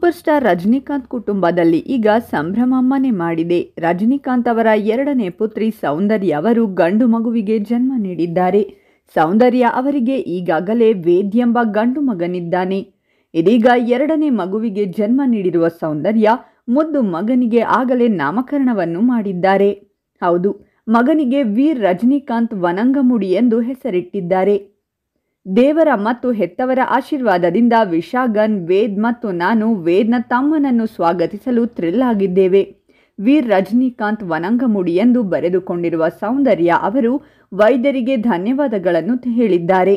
Super star Rajinikanth ಕುಟುಂಬದಲ್ಲಿ ಈಗ ಸಂಭ್ರಮ ಮನೆ ಮಾಡಿದೆ. ರಜನಿಕಾಂತ್ ಅವರ ಎರಡನೇ ಪುತ್ರಿ ಸೌಂದರ್ಯ ಅವರು ಗಂಡು ಮಗುವಿಗೆ ಜನ್ಮ ನೀಡಿದ್ದಾರೆ. ಸೌಂದರ್ಯ ಅವರಿಗೆ ಈಗಾಗಲೇ ವೇದ್ ಎಂಬ ಗಂಡು ಮಗನಿದ್ದಾನೆ. ಇದೀಗ ಎರಡನೇ ಮಗುವಿಗೆ ಜನ್ಮ ನೀಡಿರುವ ಸೌಂದರ್ಯ ಮುದ್ದು ಮಗನಿಗೆ ಆಗಲೇ ನಾಮಕರಣವನ್ನು ಮಾಡಿದ್ದಾರೆ. ಹೌದು, ಮಗನಿಗೆ ವೀರ್ ರಜನಿಕಾಂತ್ ವನಂಗಮುಡಿ ಎಂದು ಹೆಸರಿಟ್ಟಿದ್ದಾರೆ. ದೇವರ ಮತ್ತು ಹೆತ್ತವರ ಆಶೀರ್ವಾದದಿಂದ ವಿಶಾಗನ್, ವೇದ್ ಮತ್ತು ನಾನು ವೇದ್ನ ತಮ್ಮನನ್ನು ಸ್ವಾಗತಿಸಲು ಥ್ರಿಲ್ ಆಗಿದ್ದೇವೆ. ವೀರ್ ರಜನಿಕಾಂತ್ ವನಂಗಮುಡಿ ಎಂದು ಬರೆದುಕೊಂಡಿರುವ ಸೌಂದರ್ಯ ಅವರು ವೈದ್ಯರಿಗೆ ಧನ್ಯವಾದಗಳನ್ನು ಹೇಳಿದ್ದಾರೆ.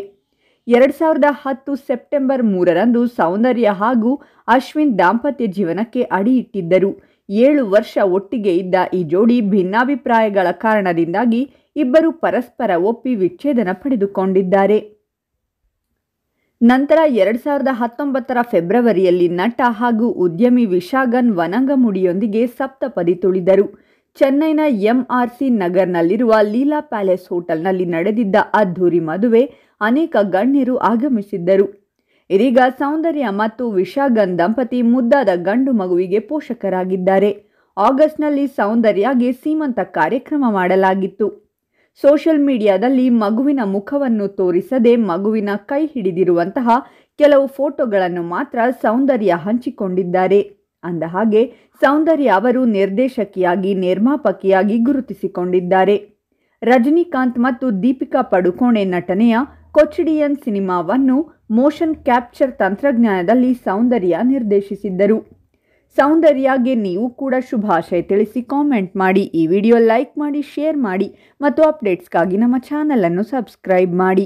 ಎರಡು ಸಾವಿರದ ಹತ್ತು ಸೆಪ್ಟೆಂಬರ್ ಮೂರರಂದು ಸೌಂದರ್ಯ ಹಾಗೂ ಅಶ್ವಿನ್ ದಾಂಪತ್ಯ ಜೀವನಕ್ಕೆ ಅಡಿಯಿಟ್ಟಿದ್ದರು. ಏಳು ವರ್ಷ ಒಟ್ಟಿಗೆ ಇದ್ದ ಈ ಜೋಡಿ ಭಿನ್ನಾಭಿಪ್ರಾಯಗಳ ಕಾರಣದಿಂದಾಗಿ ಇಬ್ಬರು ಪರಸ್ಪರ ಒಪ್ಪಿ ವಿಚ್ಛೇದನ ಪಡೆದುಕೊಂಡಿದ್ದಾರೆ. ನಂತರ ಎರಡು ಸಾವಿರದ ಹತ್ತೊಂಬತ್ತರ ಫೆಬ್ರವರಿಯಲ್ಲಿ ನಟ ಹಾಗೂ ಉದ್ಯಮಿ ವಿಶಾಗನ್ ವನಂಗಮುಡಿಯೊಂದಿಗೆ ಸಪ್ತಪದಿ ತುಳಿದರು. ಚೆನ್ನೈನ ಎಂಆರ್ಸಿ ನಗರ್ನಲ್ಲಿರುವ ಲೀಲಾ ಪ್ಯಾಲೇಸ್ ಹೋಟೆಲ್ನಲ್ಲಿ ನಡೆದಿದ್ದ ಅದ್ಧೂರಿ ಮದುವೆ ಅನೇಕ ಗಣ್ಯರು ಆಗಮಿಸಿದ್ದರು. ಇದೀಗ ಸೌಂದರ್ಯ ಮತ್ತು ವಿಶಾಗನ್ ದಂಪತಿ ಮುದ್ದಾದ ಗಂಡು ಮಗುವಿಗೆ ಪೋಷಕರಾಗಿದ್ದಾರೆ. ಆಗಸ್ಟ್ನಲ್ಲಿ ಸೌಂದರ್ಯಗೆ ಸೀಮಂತ ಕಾರ್ಯಕ್ರಮ ಮಾಡಲಾಗಿತ್ತು. ಸೋಷಿಯಲ್ ಮೀಡಿಯಾದಲ್ಲಿ ಮಗುವಿನ ಮುಖವನ್ನು ತೋರಿಸದೆ ಮಗುವಿನ ಕೈ ಹಿಡಿದಿರುವಂತಹ ಕೆಲವು ಫೋಟೋಗಳನ್ನು ಮಾತ್ರ ಸೌಂದರ್ಯ ಹಂಚಿಕೊಂಡಿದ್ದಾರೆ. ಅಂದಹಾಗೆ ಸೌಂದರ್ಯ ಅವರು ನಿರ್ದೇಶಕಿಯಾಗಿ, ನಿರ್ಮಾಪಕಿಯಾಗಿ ಗುರುತಿಸಿಕೊಂಡಿದ್ದಾರೆ. ರಜನಿಕಾಂತ್ ಮತ್ತು ದೀಪಿಕಾ ಪಡುಕೋಣೆ ನಟನೆಯ ಕೊಚ್ಡಿಯನ್ ಸಿನಿಮಾವನ್ನು ಮೋಷನ್ ಕ್ಯಾಪ್ಚರ್ ತಂತ್ರಜ್ಞಾನದಲ್ಲಿ ಸೌಂದರ್ಯ ನಿರ್ದೇಶಿಸಿದ್ದರು. ಸೌಂದರ್ಯಗೆ ನೀವು ಕೂಡ ಶುಭಾಶಯ ತಿಳಿಸಿ ಕಾಮೆಂಟ್ ಮಾಡಿ. ಈ ವಿಡಿಯೋ ಲೈಕ್ ಮಾಡಿ ಶೇರ್ ಮಾಡಿ ಮತ್ತು ಅಪ್ಡೇಟ್ಸ್ಗಾಗಿ ನಮ್ಮ ಚಾನಲನ್ನು ಸಬ್ಸ್ಕ್ರೈಬ್ ಮಾಡಿ.